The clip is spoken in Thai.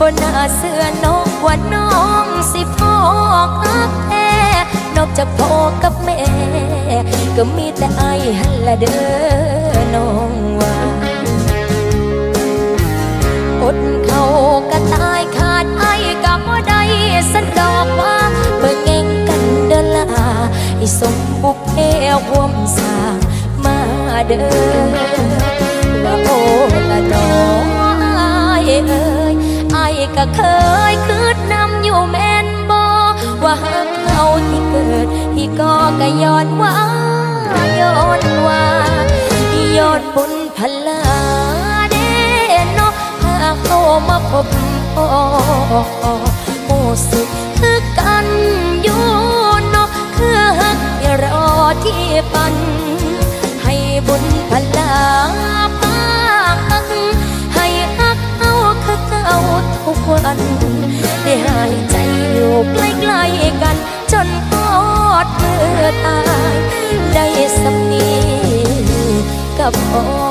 บนหน้าเสื้อนกว่าน้องสิพ่อคักแท้นอกจากพ่อกับแม่ ก็มีแต่ไอ้ายหันละเด้อน้องว่าอดเขาก็ตายขาดไอ้กับว่าได้สันดอกว่าเบิ่งเองกันเดินลาให้สมบุกเพห่วมสางมาเด้อ ก็เคยคืดนำอยู่แม่นบ่ว่าหักเขาที่เกิดที่ก็ก็ย้อนว่าย้อนว่าย้อนบุญพลาเด้เนาะหากเขามาพบโอ้โอสึกคือกันอยู่เนาะคือฮักอย่ารอที่ปันให้บุญพลา ทุกวันได้หายใจอยู่ใกล้ๆกัน จนกอดเมื่อตาย ได้สำนีกับพอ